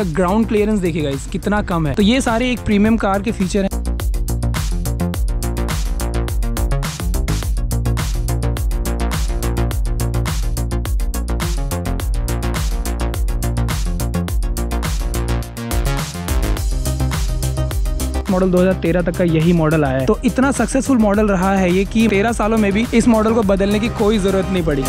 इसका ground clearance देखिएगा इस कितना कम है। तो ये सारे एक प्रीमियम कार के फीचर हैं। मॉडल 2013 तक का यही मॉडल आया है। तो इतना सक्सेसफुल मॉडल रहा है ये कि 13 सालों में भी इस मॉडल को बदलने की कोई ज़रूरत नहीं पड़ी।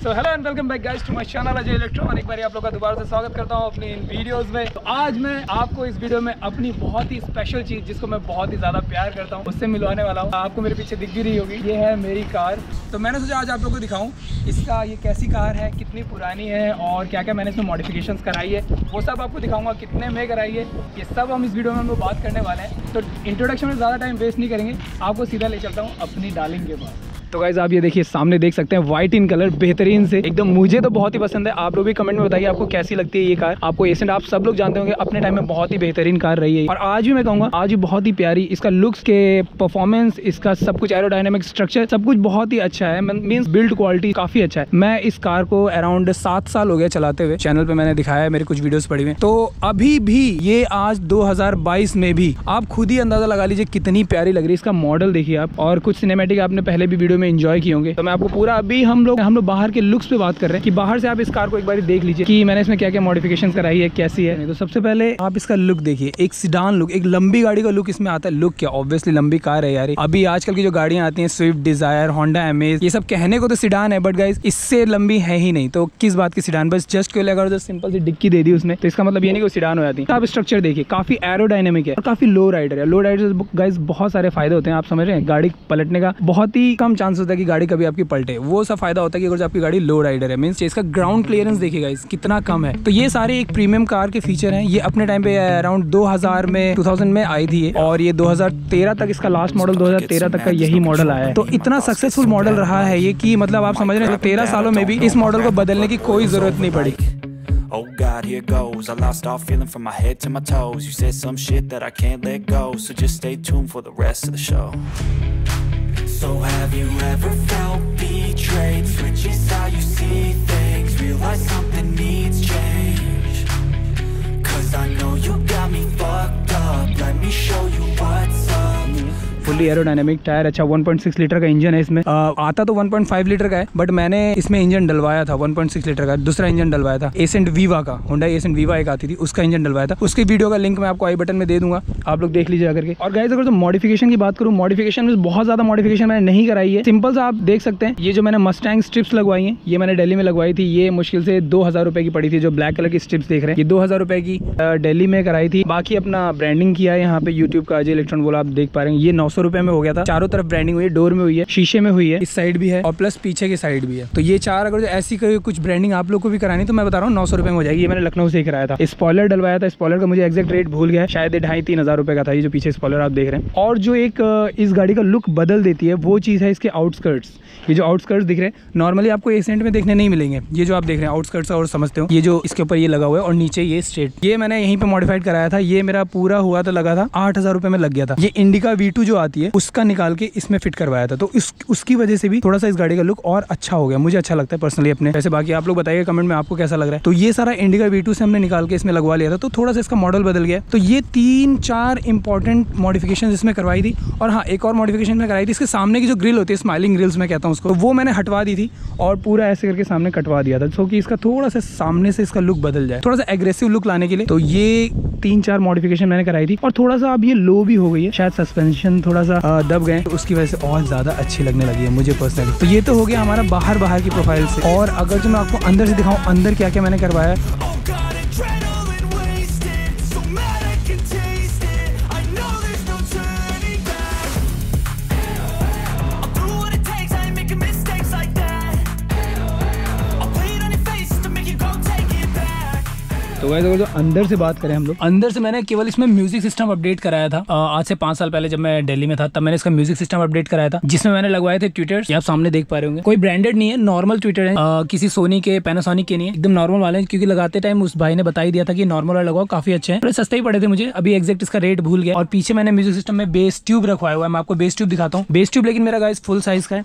So hello and welcome back guys to my channel Ajay electron एक आप लोग का दोबारा से स्वागत करता हूँ अपनी इन वीडियोस में। तो आज मैं आपको इस वीडियो में अपनी बहुत ही स्पेशल चीज़, जिसको मैं बहुत ही ज़्यादा प्यार करता हूँ, उससे मिलवाने वाला हूँ। आपको मेरे पीछे दिख भी रही होगी। ये है मेरी कार। तो मैंने सोचा आज आप लोग को दिखाऊँ, इसका ये कैसी कार है, कितनी पुरानी है और क्या क्या मैंने इसमें मॉडिफिकेशन कराई है। वो सब आपको दिखाऊँगा, कितने में कराई है। ये सब हम इस वीडियो में हम बात करने वाले हैं। तो इंट्रोडक्शन में ज़्यादा टाइम वेस्ट नहीं करेंगे। आपको सीधा ले चलता हूँ अपनी डालिंग के बाद तो गाइज़ आप ये देखिए, सामने देख सकते हैं व्हाइट इन कलर बेहतरीन से। एकदम मुझे तो बहुत ही पसंद है। आप लोग भी कमेंट में बताइए आपको कैसी लगती है ये कार आपको एसेंट आप सब लोग जानते होंगे, अपने टाइम में बहुत ही बेहतरीन कार रही है और आज भी मैं कहूँगा, आज भी बहुत ही प्यारी, इसका लुक्स के परफॉर्मेंस इसका सब कुछ एरोडाइनमिक स्ट्रक्चर सब कुछ बहुत ही अच्छा है। मीन्स बिल्ड क्वालिटी काफ़ी अच्छा है। मैं इस कार को अराउंड सात साल हो गया चलाते हुए चैनल पे मैंने दिखाया है, मेरे कुछ वीडियोस पड़ी हुए तो अभी भी ये आज 2022 में भी, आप खुद ही अंदाज़ा लगा लीजिए कितनी प्यारी लग रही है। इसका मॉडल देखिए आप, और कुछ सिनेमेटिक आपने पहले भी वीडियो में एंजॉय किए होंगे। तो मैं आपको पूरा अभी हम लोग हम लोग बाहर के लुक्स पे बात कर रहे हैं कि बाहर से आप इस कार को एक बार देख लीजिए कि मैंने इसमें क्या क्या मॉडिफिकेशन कराई है, कैसी है। तो सबसे पहले आप इसका लुक देखिए। एक सिडान लुक एक लंबी गाड़ी का लुक इसमें आता है। लुक क्या? ऑब्वियसली लंबी कार है यार। अभी आजकल की जो गाड़ियाँ आती हैं स्विफ्ट डिज़ायर होंडा एमेज ये सब कहने को तो सिडान है बट गाइज़ इससे लंबी है ही नहीं। तो किस बात की सिडान बस जस्ट क्यों लगा सिंपल सी डिक्की दे दी उसने तो इसका मतलब ये नहीं कि सिडान हो जाती। आप स्ट्रक्चर देखिए, काफ़ी एरोडाइनमिक है और काफ़ी लो राइडर है। लो राइडर गाइज़ बहुत सारे फ़ायदे होते हैं, आप समझ रहे हैं। गाड़ी पलटने का बहुत ही कम चांस होता है कि गाड़ी कभी आपकी पलटे वो सब फ़ायदा होता है कि अगर आपकी गाड़ी लो राइडर है मीन्स इसका ग्राउंड क्लियरेंस देखिएगा इस कितना कम है तो ये सारे एक प्रीमियम कार के फीचर हैं ये अपने टाइम पे अराउंड 2000 में 2000 में आई थी और ये 2013 तक इसका लास्ट मॉडल 2013 तक का यही मॉडल आया है तो इतना सक्सेसफुल मॉडल रहा है ये कि मतलब आप समझ रहे हैं तेरह सालों में भी इस मॉडल को बदलने की कोई ज़रूरत नहीं पड़ी Oh God, here goes. I lost all feeling from my head to my toes. You said some shit that I can't let go. So just stay tuned for the rest of the show. So have you ever felt betrayed? Switches how you see things. Realize something needs change. Cause I know you fully aerodynamic tyre अच्छा 1.6 litre का engine है इसमें। आ, आता तो 1.5 litre का है but मैंने इसमें इंजन डलवाया था 1.6 लीटर का। दूसरा इंजन डलवाया था एसेंट वीवा का। होंडा एसेंट वीवा एक आती थी उसका इंजन डलवाया था। उसकी वीडियो का लिंक मैं आपको आई बटन में दे दूँगा आप लोग देख लीजिए अगर और गाइज़ अगर तो मॉडिफिकेशन की बात करूँ मॉडिफिकेशन में बहुत ज़्यादा मॉडिफिकेशन मैंने नहीं कराई है। सिंपल सा आप देख सकते हैं ये जो मैंने मस्टैंग स्ट्रिप्स लगवाई है ये मैंने दिल्ली में लगवाई थी। ये मुश्किल से दो हज़ार की पड़ी थी जो ब्लैक कलर की स्ट्रिप्स देख रहे हैं। ये दो हज़ार की दिल्ली में कराई थी। बाकी अपना ब्रांडिंग किया है यहाँ पे यूट्यूब का अजय इलेक्ट्रॉन बोला आप देख पा रहे हैं। ये नौ सौ रुपए में हो गया था। चारों तरफ़ ब्रांडिंग हुई है डोर में हुई है, शीशे में हुई है, इस साइड भी है और प्लस पीछे की साइड भी है। तो ये चार अगर ऐसी कुछ ब्रांडिंग आप लोग को भी करानी तो मैं बता रहा हूँ, नौ सौ रुपए में हो जाएगी। ये मैंने लखनऊ से ही कराया था। स्पॉलर डलवाया था। स्पॉलर का मुझे एक्जैक्ट रेट भूल गया शायद ढाई तीन रुपए का था, ये जो पीछे स्पॉलर आप देख रहे हैं। और जो एक इस गाड़ी का लुक बदल देती है, वो चीज़ है इसके आउटस्कर्ट्स ये जो आउटस्कर्ट्स दिख रहे हैं नॉर्मली आपको एसेंट में देखने नहीं मिलेंगे। ये जो आप देख रहे हैं आउटस्कर्ट्स और समझते हो, ये जो इसके ऊपर ये लगा हुआ है और नीचे ये स्ट्रेट ये मैंने यहीं पे मॉडिफाइड कराया था। ये मेरा पूरा हुआ तो लगा था, आठ हज़ार रुपए में लग गया था। ये इंडिका वी जो आती है, उसका निकाल के इसमें फिट करवाया था। तो इस, उसकी वजह से भी थोड़ा सा इस गाड़ी का लुक और अच्छा हो गया। मुझे अच्छा लगता है पर्सनली अपने। वैसे बाकी आप लोग बताइए कमेंट में आपको कैसा लग रहा है। तो ये सारा इंडिका वी से हमने निकाल के इसमें लगवा लिया था। तो थोड़ा सा इसका मॉडल बदल गया। तो ये तीन चार इंपॉर्टेंट मॉडिफिकेशन इसमें करवाई थी। और हाँ एक और मॉडिफिकेशन में कराई थी। इसके सामने की जो ग्रिल होती है स्माइलिंग ग्रिल्स में कहता हूँ उसको, वो मैंने हटवा दी थी और पूरा ऐसे करके सामने कटवा दिया था। सो कि इसका थोड़ा सा सामने से इसका लुक बदल जाए। थोड़ा सा एग्रेसिव लुक लाने के लिए। तो ये तीन चार मॉडिफिकेशन मैंने कराई थी। और थोड़ा सा अब ये लो भी हो गई है। शायद सस्पेंशन थोड़ा सा दब गए। उसकी वजह से और ज़्यादा अच्छी लगने लगी है मुझे पर्सनली तो ये तो हो गया हमारा बाहर बाहर की प्रोफ़ाइल से। और अगर जो मैं आपको अंदर से दिखाऊँ, अंदर क्या क्या मैंने करवाया तो वैसे अगर जो अंदर से बात करें हम लोग। अंदर से मैंने केवल इसमें म्यूज़िक सिस्टम अपडेट कराया था। आज से पाँच साल पहले जब मैं दिल्ली में था, तब मैंने इसका म्यूज़िक सिस्टम अपडेट कराया था, जिसमें मैंने लगवाए थे ट्विटर आप सामने देख पा रहे होंगे। कोई ब्रांडेड नहीं है नॉर्मल ट्विटर है। किसी सोनी के पैनासोनिक के नहीं एकदम नॉर्मल वाले क्योंकि लगाते टाइम उस भाई ने बता ही दिया था कि नॉर्मल वाला लगाओ काफ़ी अच्छे हैं। सस्ते ही पड़े थे मुझे। अभी एक्जेक्ट इसका रेट भूल गया। और पीछे मैंने म्यूज़िक सिस्टम में बेस ट्यूब रखवाया हुआ है। मैं आपको बेस ट्यूब दिखाता हूँ। बेस ट्यूब लेकिन मेरा गाइस फुल साइज़ का है।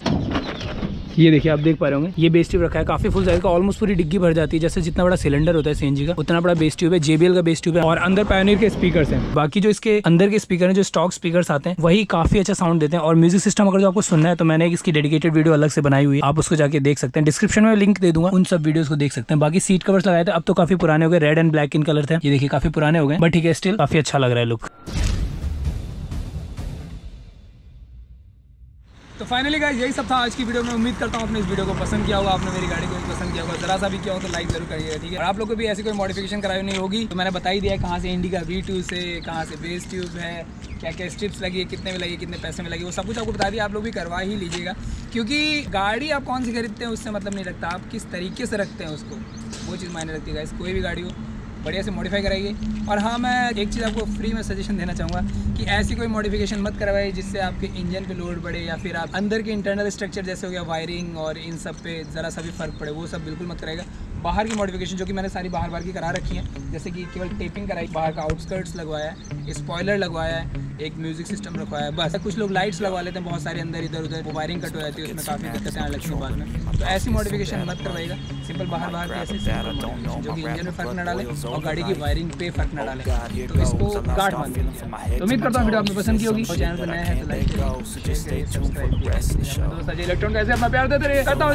ये देखिए, आप देख पा रहे होंगे। ये बेस ट्यूब रखा है। काफ़ी फुल साइज़ का ऑलमोस्ट पूरी डिग्गी भर जाती है। जैसे जितना बड़ा सिलेंडर होता है सीएनजी का, उतना बड़ा बेस ट्यूब है जेबीएल का बेस ट्यूब है और अंदर पैनियर के स्पीकर है। बाकी जो इसके अंदर के स्पीकर है, जो स्टॉक स्पीकर आते हैं, वही काफ़ी अच्छा साउंड देते हैं। और म्यूज़िक सिस्टम अगर जो आपको सुनना है तो मैंने इसकी डेडिकेटेड वीडियो अलग से बनाई हुई आप उसको जाके देख सकते हैं। डिस्क्रिप्शन में लिंक दे दूँगा, उन सब वीडियो को देख सकते हैं। बाकी सीट कवर्स लगाए थे, अब तो काफ़ी पुराने हो गए। Red and black in colour थे। ये देखिए, काफ़ी पुराने हो गए बट ठीक है स्टिल काफ़ी अच्छा लग रहा है लुक तो फाइनली गाइस यही सब था आज की वीडियो में। उम्मीद करता हूँ आपने इस वीडियो को पसंद किया होगा, आपने मेरी गाड़ी को भी पसंद किया होगा। जरा सा भी किया हो तो लाइक ज़रूर करिएगा, ठीक है? और आप लोग को भी ऐसी कोई मॉडिफिकेशन कराई नहीं होगी। तो मैंने बता ही दिया कहाँ से इंडिका वी टू से, कहाँ से बेस ट्यूब है क्या क्या स्ट्रिप्स लगी है, कितने में लगी कितने पैसे में लगी वो सब कुछ आपको बता दिया। आप लोग भी करवा ही लीजिएगा। क्योंकि गाड़ी आप कौन सी खरीदते हैं, उससे मतलब नहीं रखता। आप किस तरीके से रखते हैं उसको, वो चीज़ मायने रखती है कोई भी गाड़ी हो। बढ़िया से मॉडिफाई कराइए। और हाँ मैं एक चीज़ आपको फ्री में सजेशन देना चाहूँगा कि ऐसी कोई मॉडिफिकेशन मत करवाइए जिससे आपके इंजन पे लोड बढ़े या फिर आप अंदर के इंटरनल स्ट्रक्चर जैसे हो गया वायरिंग और इन सब पे ज़रा सा भी फ़र्क पड़े, वो सब बिल्कुल मत करेगा बाहर की मॉडिफिकेशन जो कि मैंने सारी बाहर बाहर की करा रखी है। जैसे कि केवल टेपिंग कराई, बाहर का आउटस्कर्ट्स लगवाया है स्पॉयलर लगवाया है, एक म्यूज़िक सिस्टम रखवाया है, बस। कुछ लोग लाइट्स लगवा लेते हैं, बहुत सारे अंदर इधर उधर वायरिंग कट हो जाती है, उसमें काफ़ी दिक्कतें आने लगती हैं बाद में। तो ऐसी मॉडिफिकेशन मत करवाएगा सिंपल बाहर बाहर की ऐसी जो कि इंजन में फ़र्क न डाले और गाड़ी की वायरिंग पे फ़र्क न डाले। तो इसको गाठ मान तो उम्मीद करता हूँ वीडियो आपने पसंद की होगी। चैनल पर नया है तो लाइक अजय इलेक्ट्रॉन कैसे अपना प्यार देते रहिए। करता हूँ